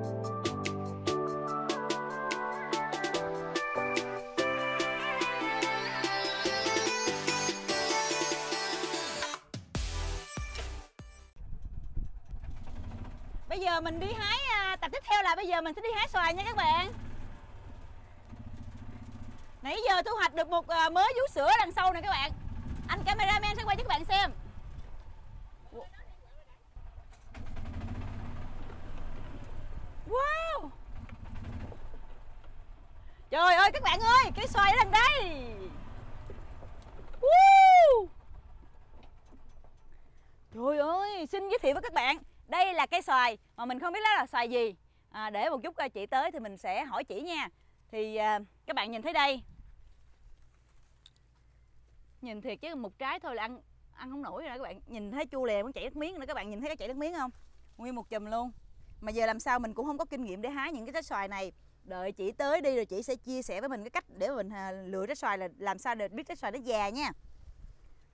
Bây giờ mình đi hái à, tập tiếp theo là bây giờ mình sẽ đi hái xoài nha các bạn. Nãy giờ thu hoạch được một à, mớ vú sữa đằng sau nè các bạn. Anh cameraman sẽ quay cho các bạn xem. Wow. Trời ơi các bạn ơi, cái xoài ở đằng đây. Woo. Trời ơi, xin giới thiệu với các bạn Đây là cây xoài mà mình không biết đó là xoài gì. À, Để một chút chị tới thì mình sẽ hỏi chị nha. Thì à, các bạn nhìn thấy đây. Nhìn thiệt chứ một trái thôi là ăn ăn không nổi rồi đó các bạn. Nhìn thấy chua lè muốn chảy nước miếng nữa Các bạn nhìn thấy nó chảy nước miếng không? Nguyên một chùm luôn. Mà giờ làm sao mình cũng không có kinh nghiệm để hái những cái trái xoài này. Đợi chị tới đi rồi chị sẽ chia sẻ với mình cái cách để mình à, lựa trái xoài là làm sao để biết trái xoài nó già nha.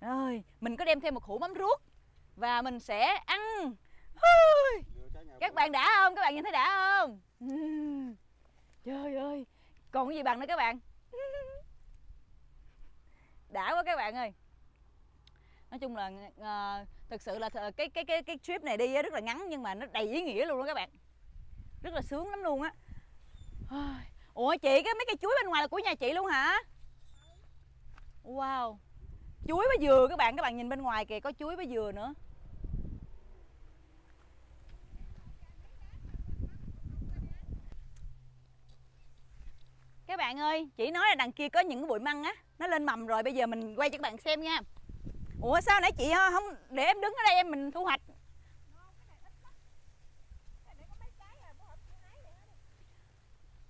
Rồi, mình có đem thêm một hũ mắm ruốc. Và mình sẽ ăn. Các bạn đã không? Các bạn nhìn thấy đã không? Trời ơi, còn cái gì bằng nữa các bạn? Đã quá các bạn ơi. Nói chung là à, thực sự là th- cái cái cái cái trip này đi rất là ngắn nhưng mà nó đầy ý nghĩa luôn đó các bạn. Rất là sướng lắm luôn á. Ủa chị cái mấy cây chuối bên ngoài là của nhà chị luôn hả? Wow chuối với dừa các bạn các bạn nhìn bên ngoài kìa có chuối với dừa nữa các bạn ơi. Chị nói là đằng kia có những cái bụi măng á nó lên mầm rồi bây giờ mình quay cho các bạn xem nha. Ủa sao nãy chị không để em đứng ở đây em mình thu hoạch?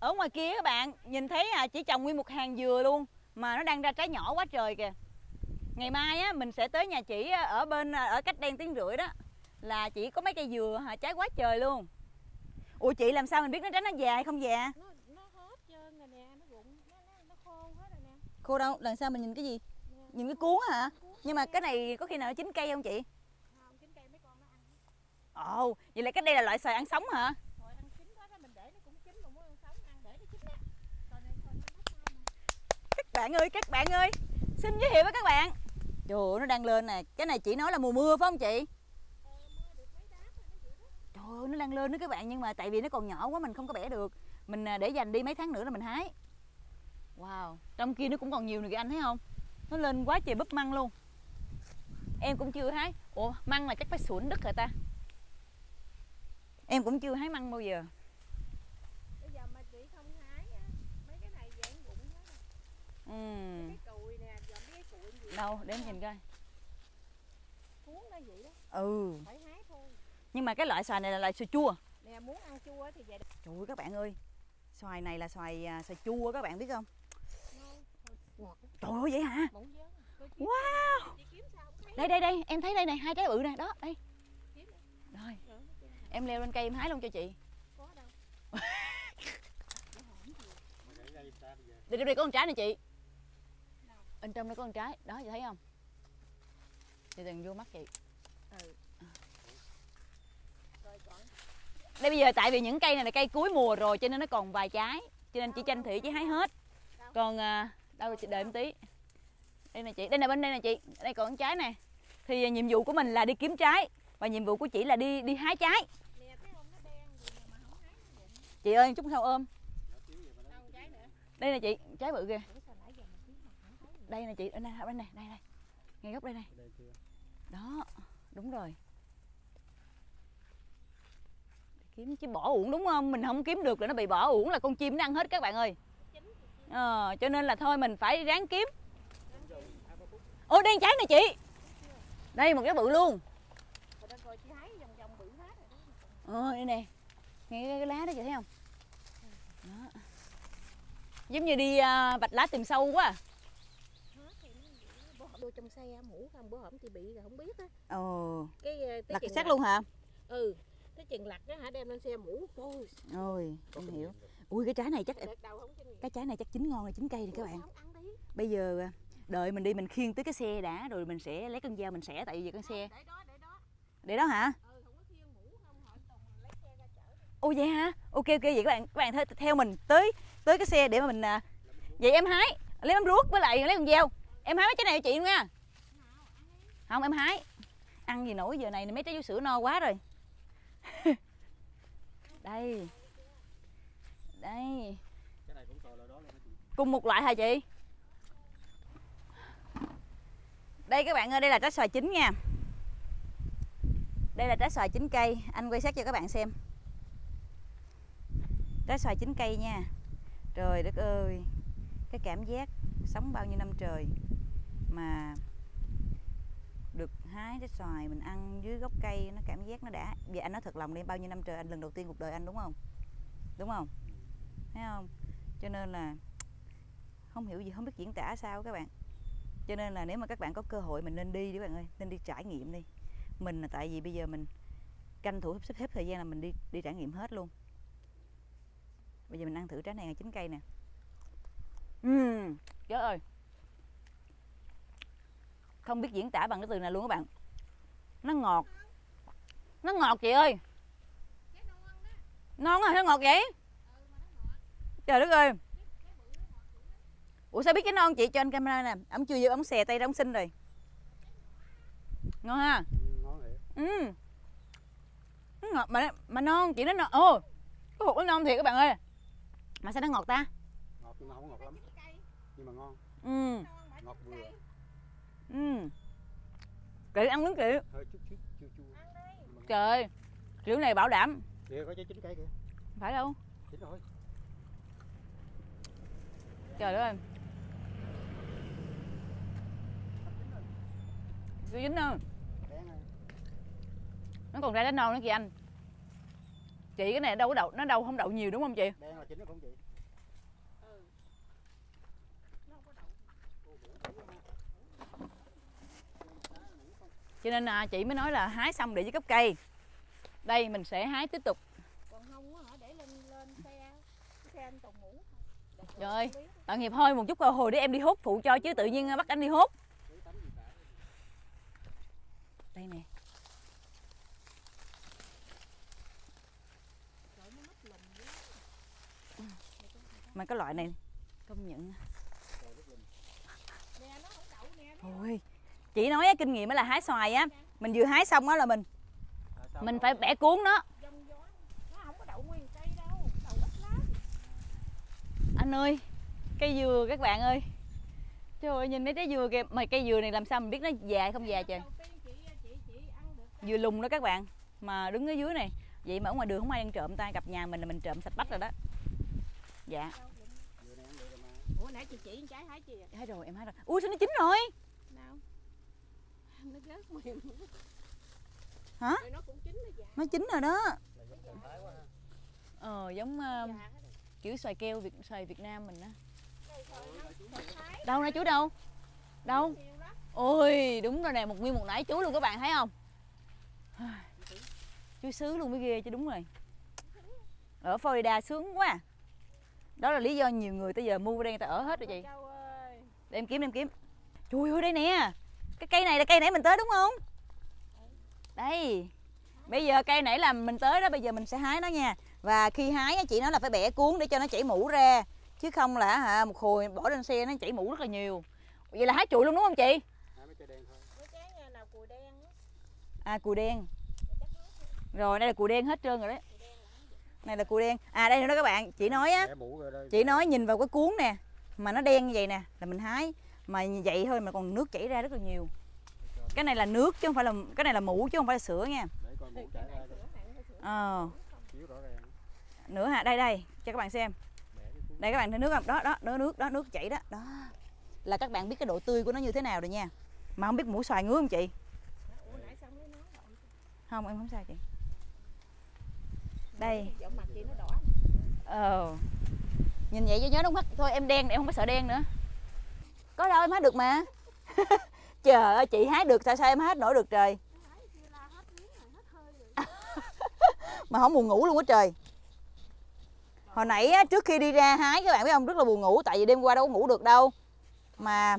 Ở ngoài kia các bạn nhìn thấy à, chỉ trồng nguyên một hàng dừa luôn mà nó đang ra trái nhỏ quá trời kìa. Ngày mai á mình sẽ tới nhà chị à, ở bên à, ở cách đen tiếng rưỡi đó là chỉ có mấy cây dừa hả trái quá trời luôn. Ủa chị làm sao mình biết nó trái nó già hay không già nó nó hết trơn rồi nè nó rụng nó nó, nó khô hết rồi nè khô đâu? Lần sau mình nhìn cái gì? Nhìn cái cuốn hả? Nhưng mà cái này có khi nào nó chín cây không chị? Không chín cây mấy con nó ăn. Ồ vậy là cái đây là loại xoài ăn sống hả? Rồi ăn chín quá đó mình để nó cũng chín mà muốn ăn sống ăn để nó chín á. Còn này còn nó mất sao mà các bạn ơi các bạn ơi xin giới thiệu với các bạn. Trời ơi, nó đang lên nè. Cái này chị nói là mùa mưa phải không chị? Ờ, trời ơi nó đang lên đó các bạn nhưng mà tại vì nó còn nhỏ quá mình không có bẻ được. Mình à, để dành đi mấy tháng nữa là mình hái wow. Trong kia nó cũng còn nhiều nè kìa anh thấy không? Nó lên quá trời búp măng luôn. Em cũng chưa hái ủa măng là chắc phải sủn đất rồi ta? Em cũng chưa hái măng bao giờ. Bây giờ mà chị không hái á mấy cái này dạng rụng hết rồi Ừm, cái cùi nè giờ mấy cái cùi gì đâu để em nhìn coi. Cuốn nó vậy đó. Ừ. Phải hái thôi. Nhưng mà cái loại xoài này là loại xoài chua. Nè muốn ăn chua thì về trời ơi các bạn ơi. Xoài này là xoài à, xoài chua các bạn biết không ngon Thôi, ngọt lắm, trời ơi vậy hả? Wow. Đây đây đây em thấy đây này hai trái bự nè đó đây. Rồi em leo lên cây em hái luôn cho chị. Đây đây, có con trái này chị. Bên trong đây có con trái đó chị thấy không? Chị đừng vô mắt chị. Ừ. Đây bây giờ tại vì những cây này là cây cuối mùa rồi cho nên nó còn vài trái cho nên chị tranh thủ chị hái hết. Còn à, đâu chị đợi em tí. Đây nè chị, đây nè bên đây nè chị. Đây còn con trái nè. Thì à, nhiệm vụ của mình là đi kiếm trái. Và nhiệm vụ của chị là đi đi hái trái. Chị ơi, chút sau ôm. Đây nè chị, trái bự kìa. Đây nè chị ở đây ở bên này, đây đây. Ngay góc đây này. Đó, đúng rồi. Kiếm chứ bỏ uổng đúng không? Mình không kiếm được là nó bị bỏ uổng là con chim nó ăn hết các bạn ơi ờ, cho nên là thôi mình phải ráng kiếm. Ôi đây trái này chị. Đây một cái bự luôn. Ờ đây nè. Nghe cái, cái lá đó chị thấy không? Đó. Giống như đi à, vạch lá tìm sâu quá à. đưa trong xe mũ không bữa hổm chị bị rồi không biết á. Ồ cái ờ, tới lặt chừng xác lặt- luôn hả? Ừ tới chừng lặt đó hả đem lên xe mũ. Ôi. Ôi em hiểu ui cái trái này chắc cái trái này chắc chín ngon là chín cây này các bạn. bây giờ à, đợi mình đi mình khiêng tới cái xe đã rồi mình sẽ lấy con dao mình xẻ tại vì con xe. để đó hả? Ừ ô vậy hả? Ok ok vậy các bạn các bạn theo, theo mình tới tới cái xe để mà mình à, vậy em hái lấy em ruốc với lại lấy con dao. Em hái mấy trái này cho chị nha. Không em hái ăn gì nổi giờ này mấy trái vú sữa no quá rồi. Đây đây. Cái này cũng tồi là đó luôn hả chị. Cùng một loại hả chị? Đây các bạn ơi đây là trái xoài chín nha. Đây là trái xoài chín cây. Anh quay sát cho các bạn xem. Trái xoài chín cây nha. Trời đất ơi cái cảm giác sống bao nhiêu năm trời mà được hái trái xoài mình ăn dưới gốc cây nó cảm giác nó đã vậy anh nói thật lòng đi bao nhiêu năm trời anh lần đầu tiên cuộc đời anh đúng không? Đúng không thấy không? Cho nên là không hiểu gì không biết diễn tả sao các bạn. Cho nên là nếu mà các bạn có cơ hội mình nên đi đi các bạn ơi nên đi trải nghiệm đi. Mình là tại vì bây giờ mình canh thủ sắp xếp thời gian là mình đi đi trải nghiệm hết luôn. Bây giờ mình ăn thử trái này là chín cây nè. Uhm, trời ơi không biết diễn tả bằng cái từ nào luôn các bạn. Nó ngọt. Nó ngọt chị ơi. Ngon à sao ngọt vậy? Trời đất ơi. Ủa sao biết cái non chị cho anh camera nè? Ổng chưa vô ổng xè tay ra ổng xin rồi. Ngon ha? Ừ, ừ. Nó ngọt mà mà non chị nó non ồ cái hột nó non thiệt các bạn ơi. Mà sao nó ngọt ta? Ngọt nhưng mà không ngọt lắm. Nhưng mà ngon. Ừ. Ngọt vừa. Ừ. Kỹ ăn miếng kỹ hơi chút chút chua chua. Nhưng mà trời kiểu này bảo đảm. Kìa có trái chín cây kìa. Phải đâu. Chín rồi trời đất ơi. Chưa dính đâu nó còn ra đến non nữa kìa anh. Chị cái này đâu có đậu nó đâu không đậu nhiều đúng không chị? Đen là chính rồi không chị cho nên à, chị mới nói là hái xong để dưới gốc cây. Đây mình sẽ hái tiếp tục. Còn không hả? Để lên lên xe. Xe anh tùng ngủ. Trời ơi. bạn hiệp hơi một chút hồi để em đi hút phụ cho chứ tự nhiên bắt anh đi hút đây nè. Mà cái loại này công nhận Ôi, chị nói kinh nghiệm là hái xoài á mình vừa hái xong á là mình mình phải bẻ cuốn nó không có đậu nguyên cây đâu đậu ít lắm anh ơi cây dừa các bạn ơi. Trời ơi nhìn mấy trái dừa kìa. Mà cây dừa này làm sao mình biết nó già không già trời? Ăn dừa lùng đó các bạn mà đứng ở dưới này. Vậy mà ở ngoài đường không ai đang trộm ta gặp nhà mình là mình trộm sạch bách rồi đó. Dạ. Ăn rồi ủa nãy chị chỉ trái hái chị à hái rồi em hái rồi. Ui sao nó chín rồi? Nào. Nó rớt mềm Hả? Rồi nó cũng chín già. Nó chín rồi đó. Ờ giống ờ, kiểu xoài keo việt xoài việt nam mình á. Đâu nè chú đâu? Đâu? Ôi đúng rồi nè một nguyên một nải chú luôn các bạn thấy không? Chú sứ luôn mới ghê chứ đúng rồi. Ở Florida sướng quá. Đó là lý do nhiều người tới giờ mua đây người ta ở hết rồi chị. Để em kiếm để em kiếm. Chui ơi đây nè. Cái cây này là cây nãy mình tới đúng không? Đây. Bây giờ cây nãy là mình tới đó bây giờ mình sẽ hái nó nha và khi hái á, chị nói là phải bẻ cuốn để cho nó chảy mũ ra. Chứ không là hả một hồi bỏ lên xe nó chảy mũ rất là nhiều. Vậy là hái trụi luôn đúng không chị? À cùi đen. Hết rồi. Đây là cùi đen hết trơn rồi đấy. Này là cùi đen. À đây nữa đó các bạn. Chị nói á chị nói nhìn vào cái cuốn nè mà nó đen như vậy nè là mình hái. Mà như vậy thôi mà còn nước chảy ra rất là nhiều. Cái này là nước chứ không phải là cái này là mũ chứ không phải là sữa nha. Để coi mũ chảy ra coi. ờ. ràng nữa hả? Đây đây. Cho các bạn xem. Đây các bạn thấy nước không? Đó đó. Đó nước đó nước chảy đó. Đó. Là các bạn biết cái độ tươi của nó như thế nào rồi nha. Mà không biết mũ xoài ngứa không chị? Không em không sao chị. Đây. Nó ờ. Nhìn vậy cho nhớ đúng mắt. Thôi em đen em không có sợ đen nữa. Có đâu em hái được mà. Trời ơi chị hái được tại sao em hái nổi được trời? Mà không buồn ngủ luôn á trời hồi nãy á, trước khi đi ra hái các bạn biết không? Rất là buồn ngủ tại vì đêm qua đâu có ngủ được đâu. Mà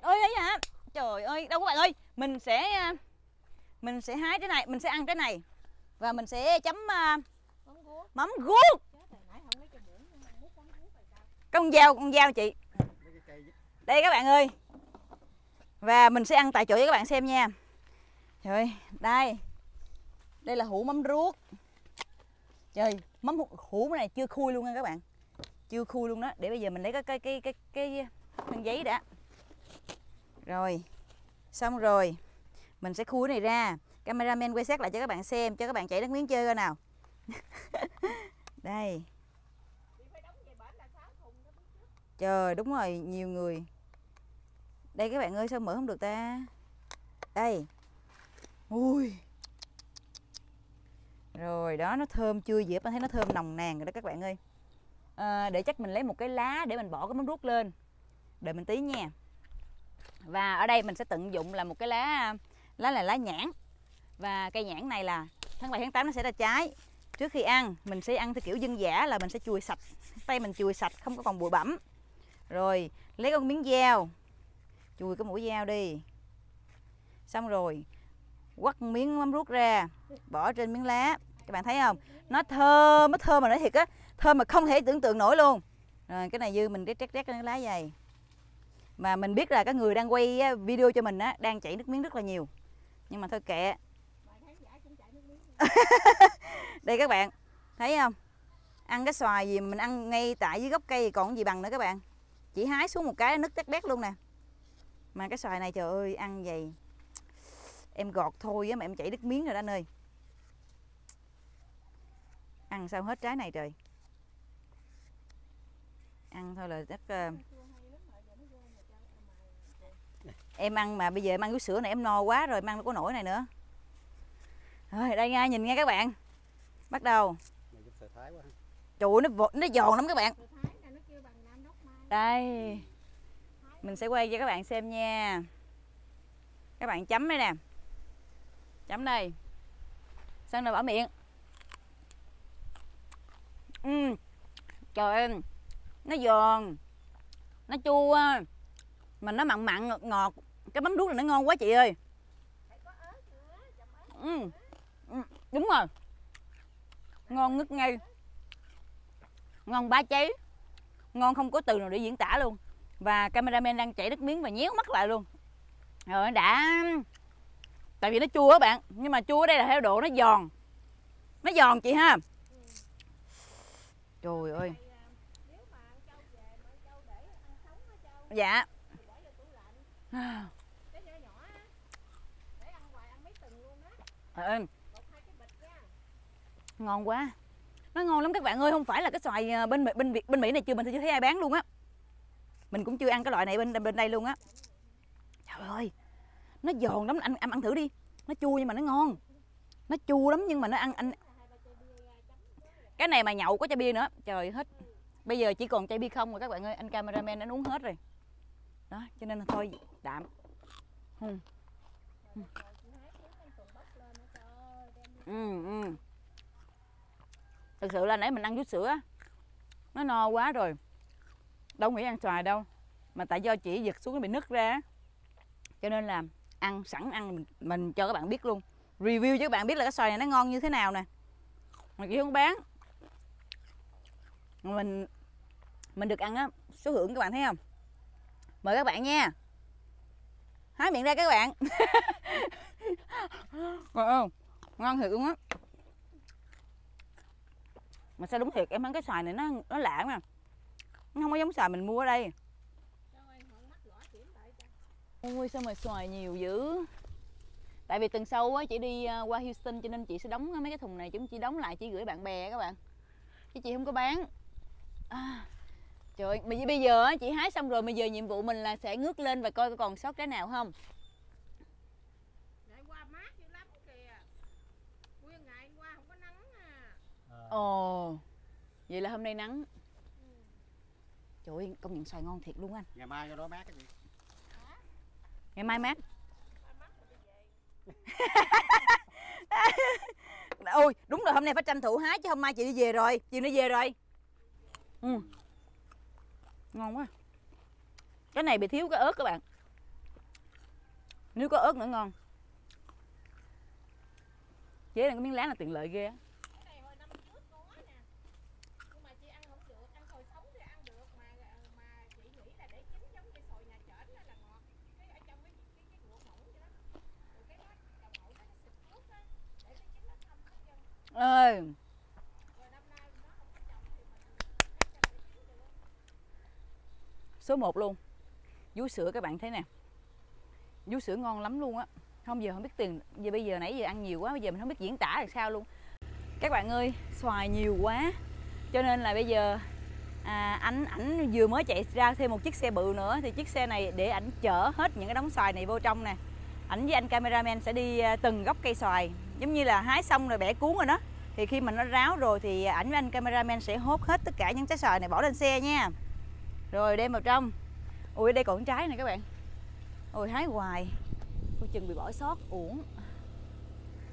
ơi ấy hả? Trời ơi đâu các bạn ơi mình sẽ à, mình sẽ hái cái này mình sẽ ăn cái này. Và mình sẽ chấm à, Mắm guốc. con dao con dao chị. Đây các bạn ơi. Và mình sẽ ăn tại chỗ cho các bạn xem nha. Trời ơi, đây đây là hũ mắm ruốc trời mắm hũ- này chưa khui luôn nha các bạn chưa khui luôn đó để bây giờ mình lấy cái cái cái cái cái khăn giấy đã rồi xong rồi mình sẽ khui cái này ra cameraman quay sát lại cho các bạn xem cho các bạn chảy nước miếng chơi coi nào đây Trời đúng rồi, nhiều người. Đây các bạn ơi, sao mở không được ta? Đây. Ui. Rồi đó, nó thơm chưa gì hết thấy nó thơm nồng nàn rồi đó các bạn ơi. À, để chắc mình lấy một cái lá để mình bỏ cái mắm ruốc lên. Đợi mình tí nha. Và ở đây mình sẽ tận dụng là một cái lá lá là lá nhãn. Và cây nhãn này là tháng 7 tháng 8 nó sẽ ra trái. Trước khi ăn, mình sẽ ăn theo kiểu dân dã là mình sẽ chùi sạch tay mình chùi sạch không có còn bụi bẩm rồi lấy con miếng dao chùi cái mũi dao đi xong rồi quắt miếng mắm ruốc ra, bỏ trên miếng lá. Các bạn thấy không? Nó thơm nó thơm mà nói thiệt á. Thơm mà không thể tưởng tượng nổi luôn. Rồi, cái này dư mình rét rét rét cái lá dày. Mà mình biết là cái người đang quay video cho mình á, đang chảy nước miếng rất là nhiều. Nhưng mà thôi kệ. Đây các bạn, thấy không? Ăn cái xoài gì mình ăn ngay tại dưới gốc cây còn gì bằng nữa các bạn. Chỉ hái xuống một cái nứt tét bét luôn nè. Mà cái xoài này trời ơi, ăn vậy em gọt thôi á mà em chảy nước miếng rồi đó anh ơi. Ăn sao hết trái này trời. Ăn thôi là chắc ờ, em ăn mà bây giờ em ăn với sữa này em no quá rồi em ăn đâu có nổi này nữa. Rồi đây nha nhìn nghe các bạn. Bắt đầu. Trời nó vột nó giòn lắm các bạn. Rồi Thái là nó kêu bằng Nam Đốc Mai. đây. Mình sẽ quay cho các bạn xem nha. Các bạn chấm đây nè chấm đây. Xong rồi bỏ miệng? Uhm. trời ơi, nó giòn, nó chua, mà nó mặn mặn, ngọt ngọt. Cái mắm ruốc này nó ngon quá chị ơi. Uhm. Uhm. đúng rồi. Ngon ngất ngây ngon ba cháy. Ngon không có từ nào để diễn tả luôn. Và cameraman đang chảy nước miếng và nhéo mắt lại luôn. Rồi đã tại vì nó chua á bạn. Nhưng mà chua ở đây là theo độ nó giòn. Nó giòn chị ha. Trời ơi. Dạ. Ngon quá. Nó ngon lắm các bạn ơi. Không phải là cái xoài à, bên bên Việt, bên Mỹ này chưa, mình chưa thấy ai bán luôn á. Mình cũng chưa ăn cái loại này bên bên đây luôn á nó giòn lắm anh em ăn thử đi. Nó chua nhưng mà nó ngon. Nó chua lắm nhưng mà nó ăn anh cái này mà nhậu có chai bia nữa. Trời hết. Bây giờ chỉ còn chai bia không rồi các bạn ơi. Anh cameraman anh uống hết rồi. Đó cho nên là thôi đạm. Ừ. Ừ, ừ. thực sự là nãy mình ăn chút sữa nó no quá rồi. Đâu nghĩ ăn xoài đâu. Mà tại do chỉ giật xuống nó bị nứt ra cho nên là ăn sẵn ăn mình, mình cho các bạn biết luôn. Review cho các bạn biết là cái xoài này nó ngon như thế nào nè. Mà chị không bán. Mình mình được ăn á số hưởng các bạn thấy không? Mời các bạn nha. Hái miệng ra các bạn. Ngon không ờ, ngon thiệt luôn á. Mà sao đúng thiệt em ăn cái xoài này nó nó lạ mà nó không có giống xoài mình mua ở đây Sao ơi, hận mắt gõ chuyển lại cho ôi sao mà xoài nhiều dữ? Tại vì tuần sau á chị đi à, qua Houston cho nên chị sẽ đóng mấy cái thùng này chúng chị đóng lại chị gửi bạn bè các bạn. Chứ chị không có bán. À, trời ơi mà bây giờ á chị hái xong rồi bây giờ nhiệm vụ mình là sẽ ngước lên và coi có còn sót trái nào không? Ngày qua mát dữ lắm kìa. Nguyên ngày qua không có nắng à. ồ vậy là hôm nay nắng. Trời ơi công nhận xoài ngon thiệt luôn anh. Ngày mai cho nó mát cái gì ngày mai mát. Ôi, đúng rồi, hôm nay phải tranh thủ hái chứ hôm mai chị đi về rồi. Chị đi về rồi. Ừ. ngon quá. Cái này bị thiếu cái ớt các bạn. Nếu có ớt nữa ngon. Chế là cái miếng lá là tiện lợi ghê á cái này hồi năm trước có nè nhưng mà chị ăn không được ăn sồi sống thì ăn được mà ờ, mà chị nghĩ là để chín giống như sồi nhà trển hay là ngọt cái ở trong cái cái cái ruột mỏng vậy đó rồi cái đó đầu ngậu nó xịt nước á để nó chín nó thâm hết trơn ơi rồi năm nay nó không có trồng thì mình ép cho để chín ơi. Số 1 luôn. Vú sữa các bạn thấy nè. Vú sữa ngon lắm luôn á. Không giờ không biết tiền. Giờ bây giờ nãy giờ ăn nhiều quá bây giờ mình không biết diễn tả làm sao luôn. Các bạn ơi xoài nhiều quá. Cho nên là bây giờ à, ảnh ảnh vừa mới chạy ra thêm một chiếc xe bự nữa thì chiếc xe này để ảnh chở hết những cái đống xoài này vô trong nè. Ảnh với anh cameraman sẽ đi à, từng gốc cây xoài giống như là hái xong rồi bẻ cuốn rồi đó. Thì khi mà nó ráo rồi thì ảnh với anh cameraman sẽ hốt hết tất cả những trái xoài này bỏ lên xe nha. Rồi, đem vào trong. Ui, đây còn trái này các bạn. Ui hái hoài. Coi chừng bị bỏ sót, uổng.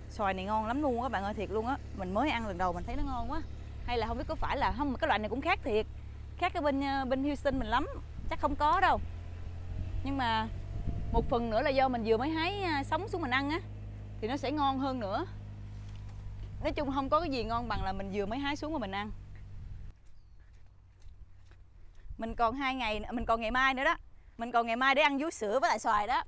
Xoài này ngon lắm luôn các bạn ơi, thiệt luôn á. Mình mới ăn lần đầu mình thấy nó ngon quá. Hay là không biết có phải là, không, cái loại này cũng khác thiệt. Khác cái bên ờ, bên Houston mình lắm. Chắc không có đâu. Nhưng mà một phần nữa là do mình vừa mới hái ờ, sống xuống mình ăn á thì nó sẽ ngon hơn nữa. Nói chung không có cái gì ngon bằng là mình vừa mới hái xuống mà mình ăn. Mình còn hai ngày mình còn ngày mai nữa đó. Mình còn ngày mai để ăn vú sữa với lại xoài đó.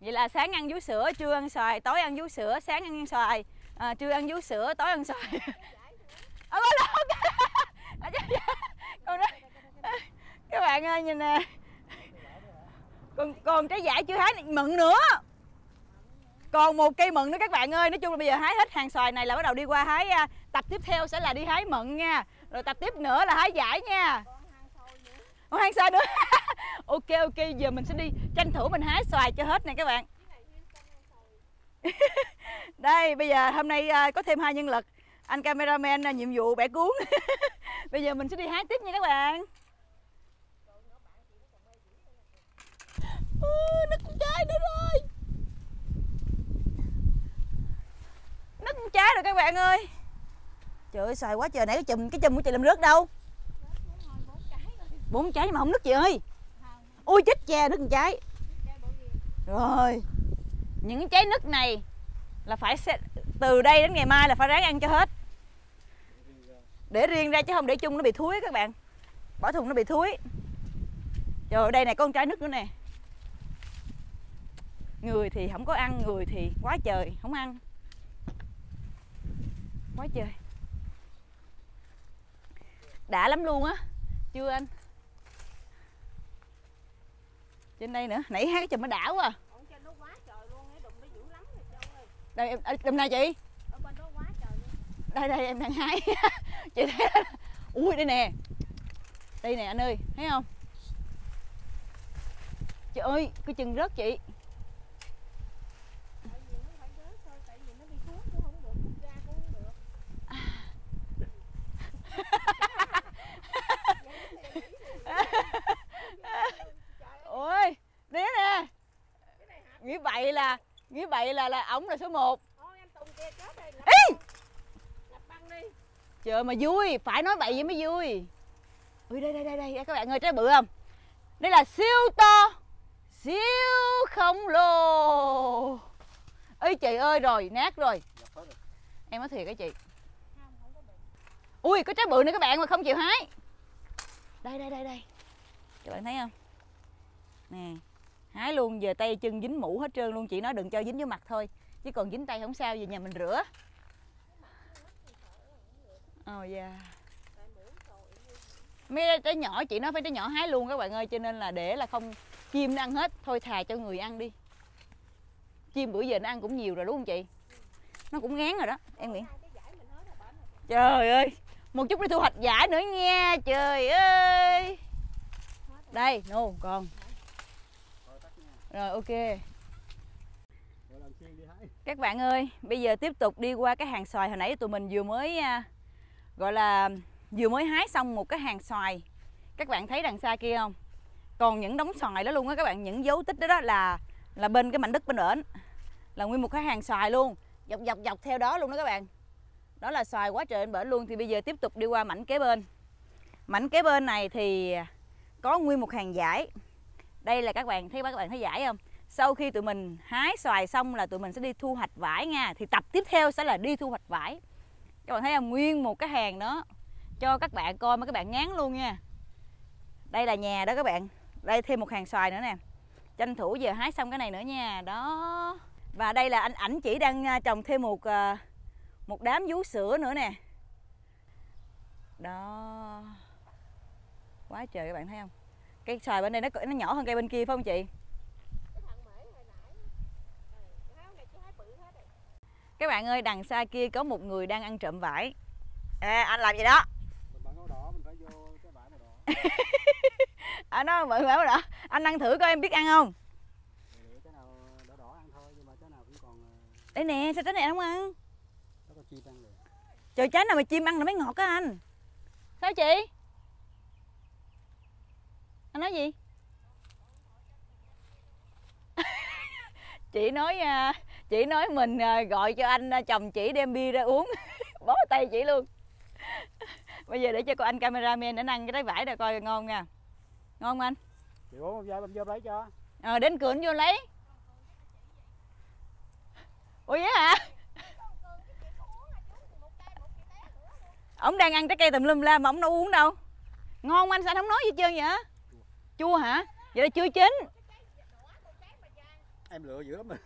Vậy là sáng ăn vú sữa trưa ăn xoài tối ăn vú sữa sáng ăn xoài à, trưa ăn vú sữa tối ăn xoài. Ờ, Con lộn. Các bạn ơi nhìn nè. Còn còn trái giải chưa hái mận nữa còn một cây mận nữa các bạn ơi nói chung là bây giờ hái hết hàng xoài này là bắt đầu đi qua hái à, tập tiếp theo sẽ là đi hái mận nha. Rồi tập tiếp nữa là hái giải nha. Còn hàng xoài nữa. Ok ok giờ mình sẽ đi tranh thủ mình hái xoài cho hết nè các bạn. Đây bây giờ hôm nay à, có thêm hai nhân lực anh cameraman à, nhiệm vụ bẻ cuốn. Bây giờ mình sẽ đi hái tiếp nha các bạn. Ôi, nó con trái nữa rồi nứt con trái rồi các bạn ơi. Trời ơi xài quá trời nãy cái chùm cái chùm của chị làm rớt đâu? Bốn trái nhưng mà không nứt chị ơi. Ui chết cha nứt con trái. Rồi. Những cái trái nứt này là phải sẽ, từ đây đến ngày mai là phải ráng ăn cho hết. Để riêng ra chứ không để chung nó bị thúi các bạn. Bỏ thùng nó bị thúi. Trời ơi, đây này có con trái nứt nữa nè. Người thì không có ăn người thì quá trời không ăn quá trời. Đã lắm luôn á. Chưa anh? Trên đây nữa. Nãy cái chùm nó đã quá à. Đây em à, đùm này chị? Đây đây em đang hái. Chị thấy đó. ui đây nè. Đây nè anh ơi thấy không? Trời ơi cái chừng rớt chị Tại vì nó phải rớt thôi, tại vì nó đi xuống cũng không được, rút ra cũng không được. ôi đấy nè nghĩ vậy là nghĩ vậy là là ổng là số 1 Thôi anh Tùng kia chết đây. Lập, Ê! lập băng đi. trời mà vui phải nói vậy vậy mới vui ui đây đây đây đây các bạn ơi trái bự không đây là siêu to siêu khổng lồ ơi chị ơi rồi nát hết rồi. em nói thiệt á chị Không, không có bệnh ui có trái bự nữa các bạn mà không chịu hái. Đây đây đây đây. Các bạn thấy không? Nè hái luôn về tay chân dính mũ hết trơn luôn. Chị nói đừng cho dính vô mặt thôi chứ còn dính tay không sao về nhà mình rửa. Ồ yeah mấy trái nhỏ chị nói phải trái nhỏ hái luôn các bạn ơi cho nên là để là không chim nó ăn hết thôi thà cho người ăn đi. Chim bữa giờ nó ăn cũng nhiều rồi đúng không chị? Nó cũng ngán rồi đó em nghĩ. Trời ơi, một chút đi thu hoạch giải nữa nha. Trời ơi. Đây, nô còn. Rồi ok. Các bạn ơi, bây giờ tiếp tục đi qua cái hàng xoài hồi nãy tụi mình vừa mới à, gọi là vừa mới hái xong một cái hàng xoài. Các bạn thấy đằng xa kia không? Còn những đống xoài đó luôn á các bạn, những dấu tích đó, đó là là bên cái mảnh đất bên ển. Là nguyên một cái hàng xoài luôn, dọc dọc dọc theo đó luôn đó các bạn. Đó là xoài quá trời bên bển luôn, thì bây giờ tiếp tục đi qua mảnh kế bên. Mảnh kế bên này thì có nguyên một hàng giải. Đây là các bạn, thấy các bạn thấy giải không? sau khi tụi mình hái xoài xong là tụi mình sẽ đi thu hoạch vải nha. Thì tập tiếp theo sẽ là đi thu hoạch vải. Các bạn thấy không? Nguyên một cái hàng đó. Cho các bạn coi mà các bạn ngán luôn nha. Đây là nhà đó các bạn. Đây thêm một hàng xoài nữa nè. Tranh thủ giờ hái xong cái này nữa nha. Đó. Và đây là anh ảnh chỉ đang à, trồng thêm một à, một đám vú sữa nữa nè. Đó. Quá trời các bạn thấy không? Cây xoài bên đây nó nó nhỏ hơn cây bên kia phải không chị? Các bạn ơi đằng xa kia có một người đang ăn trộm vải. À, anh làm gì đó? Phải vô cái vải đỏ anh ăn thử coi em biết ăn không? Để cái nào đỏ đỏ ăn thôi nhưng mà cái nào cũng còn đây nè sao trái này không ăn nó có chi ăn được trời trái nào mà chim ăn là mới ngọt á anh. Sao chị? Anh nói gì? Chị nói à, chị nói mình à, gọi cho anh à, chồng chị đem bia ra uống. Bó tay chị luôn. Bây giờ để cho cô anh cameraman để ăn cái trái vải này coi ngon nha. Ngon không anh? Chị uống em vô lấy cho. Ờ đến cửa anh vô lấy. Ủa vậy hả ông đang ăn trái cây tùm lum la mà ông đâu uống đâu. Ngon không anh sao anh không nói gì hết trơn vậy chua hả? Vậy là chưa chín. Em lựa dữ lắm mà.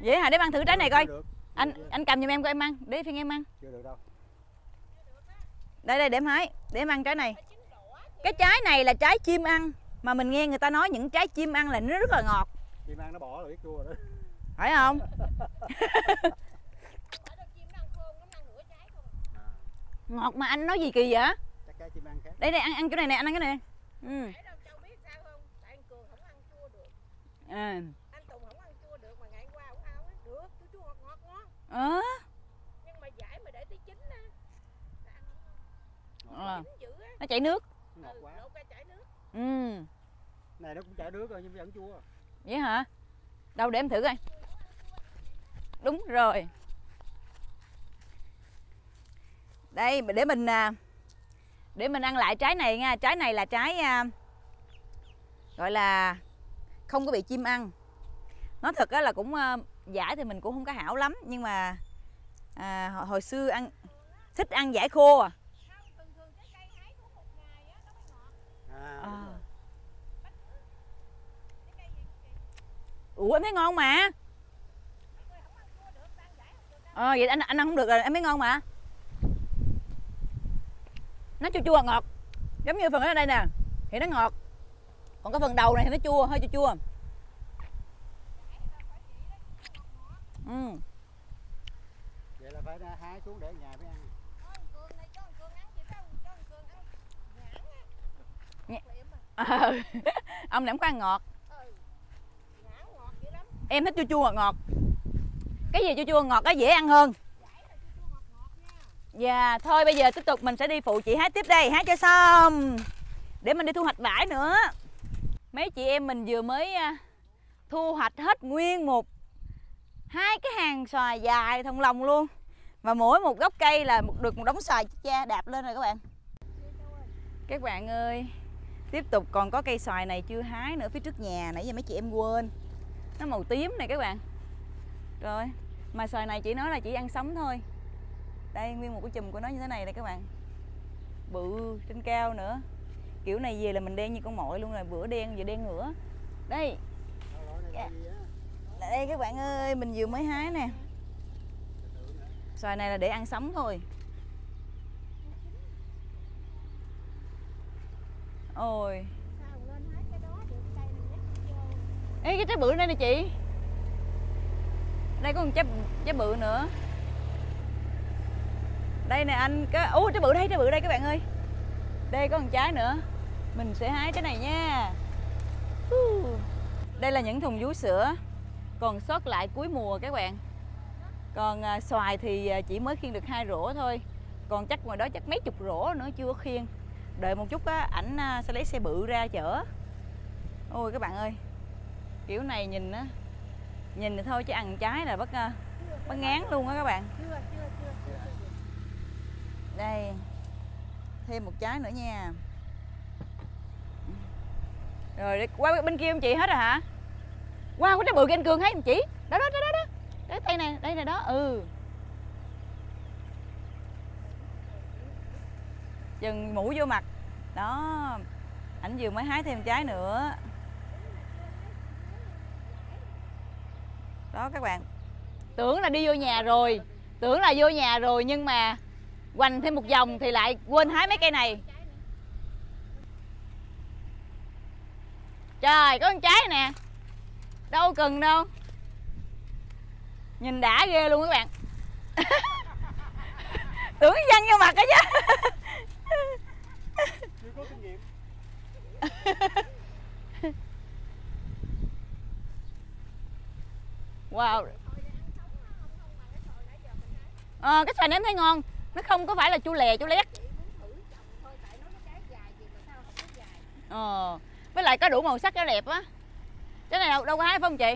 Vậy hả? Để ăn thử trái này coi. Chưa anh Chưa- anh cầm giùm em coi em ăn. Để phiên em ăn. Chưa được đâu. Đây đây để em hái. Để em ăn trái này. Cái trái này là trái chim ăn. Mà mình nghe người ta nói những trái chim ăn là nó rất là ngọt. Chim ăn nó bỏ rồi biết chua rồi đó. Phải không à, ngọt mà anh nói gì kỳ vậy đây đây ăn ăn cái này nè anh ăn cái này ừ Châu biết sao không? Tại anh Cường không ăn chua được. à. Anh Tùng không ăn chua được mà ngày qua cũng ao á. Được, chua chua ngọt ngọt ngon. ờ Nhưng mà giải mà để tới chín á. á. nó chảy nước Nó ngọt Ừ, quá lột ra chảy nước. ừ này nó cũng chảy nước rồi nhưng vẫn chua vậy hả đâu để em thử coi đúng rồi đây để mình à, để mình ăn lại trái này nha. Trái này là trái à, gọi là không có bị chim ăn. Nói thật á là cũng à, giải thì mình cũng không có hảo lắm nhưng mà à, hồi, xưa ăn thích ăn giải khô à. Nó à, À. ủa em thấy ngon mà. Ờ vậy anh anh ăn không được rồi em thấy ngon mà nó chua chua ngọt giống như phần ở đây nè thì nó ngọt còn cái phần đầu này thì nó chua hơi chua chua ừ. vậy là phải ra hái xuống để nhà mới ăn. Ờ. ông này không có ăn ngọt Ừ. Nhãn ngọt dữ lắm. em thích chua chua ngọt ngọt cái gì chua chua ngọt á dễ ăn hơn Giải là chua chua ngọt ngọt Dạ, yeah, thôi bây giờ tiếp tục mình sẽ đi phụ chị hái tiếp đây, hái cho xong. Để mình đi thu hoạch vải nữa. Mấy chị em mình vừa mới à, thu hoạch hết nguyên một hai cái hàng xoài dài thòng lòng luôn. Và mỗi một gốc cây là một- được một đống xoài cha đạp lên rồi các bạn. Các bạn ơi, tiếp tục còn có cây xoài này chưa hái nữa phía trước nhà. Nãy giờ mấy chị em quên. Nó màu tím này các bạn. Rồi, mà xoài này chị nói là chỉ ăn sống thôi đây nguyên một cái chùm của nó như thế này đây các bạn. Bự trên cao nữa. Kiểu này về là mình đen như con mội luôn rồi bữa đen giờ đen nữa đây. Dạ. Yeah. đây các bạn ơi mình vừa mới hái nè. Xoài này là để ăn sống thôi. Ôi. Cái. Ê cái trái bự đây nè chị. Đây có một trái, trái bự nữa. Đây nè anh cái Ủa trái bự đây trái bự đây các bạn ơi. Đây có một trái nữa. Mình sẽ hái trái này nha. Đây là những thùng vú sữa. Còn sót lại cuối mùa các bạn. Còn à, xoài thì à, chỉ mới khiêng được hai rổ thôi. Còn chắc ngoài đó chắc mấy chục rổ nữa chưa khiên khiêng. Đợi một chút á ảnh à, sẽ lấy xe bự ra chở. Ôi các bạn ơi. Kiểu này nhìn á nhìn thì thôi chứ ăn trái là bất à, bất ngán luôn á các bạn. Chưa, chưa đây thêm một trái nữa nha rồi qua bên kia em chị hết rồi hả Wow, cái trái bự kia anh Cường thấy không chị? Đó đó đó đó đó. Cái tay này, đây này đó. Ừ. Chừng mũ vô mặt. Đó. Ảnh vừa mới hái thêm trái nữa. Đó các bạn. Tưởng là đi vô nhà rồi. Tưởng là vô nhà rồi nhưng mà quanh thêm một vòng thì lại quên hái mấy cây này. Trời, có con trái nè. Đâu cần đâu. Nhìn đã ghê luôn các bạn. Tưởng dân vô mặt đó chứ. Chưa có kinh nghiệm wow. Ờ cái xoài ném thấy ngon nó không có phải là chua lè chua lét. Ờ với lại có đủ màu sắc cho đẹp á. Cái này đâu đâu có hái phải không chị?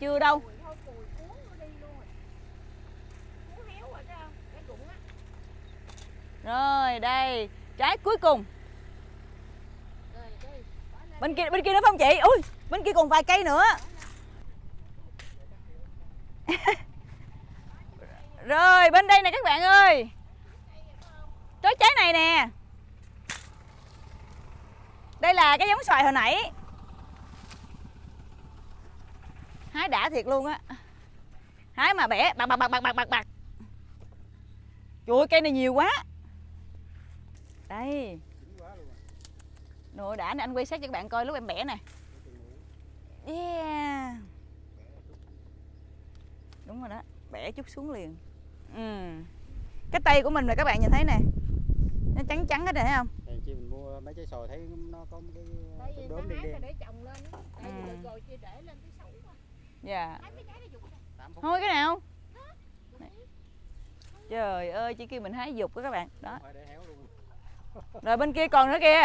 Chưa đâu. Rồi, đây, trái cuối cùng. Bên kia bên kia nữa phải không chị? Ui, bên kia còn vài cây nữa. rồi, bên đây nè các bạn ơi. Trái trái này nè. Đây là cái giống xoài hồi nãy. Hái đã thiệt luôn á. Hái mà bẻ, bạc bạc bạc bạc bạc bạc bạc. Trời ơi, cây này nhiều quá. Đây. Nồi đã nè, anh quay sát cho các bạn coi, lúc em bẻ nè. Yeah. Đúng rồi đó, Bẻ chút xuống liền ừ. Cái tay của mình rồi các bạn nhìn thấy nè. Nó trắng trắng hết rồi thấy không? Hèn chi mình mua mấy trái xoài thấy nó có một cái tại vì nó đốm là đen để trồng lên tại vì Ừ. rồi rồi chia để lên cái quá. Dạ. Thôi cái nào. Đi. Trời ơi chỉ kêu mình hái dục đó các bạn. Đó. Phải để héo luôn. Rồi bên kia còn nữa kìa.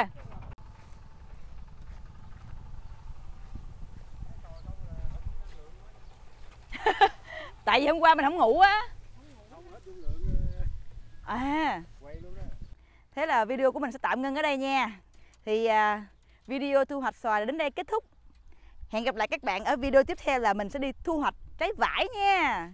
Tại vì hôm qua mình không ngủ á không hết dung lượng ờ, À. Thế là video của mình sẽ tạm ngưng ở đây nha. Thì à, video thu hoạch xoài đến đây kết thúc. Hẹn gặp lại các bạn ở video tiếp theo là mình sẽ đi thu hoạch trái vải nha.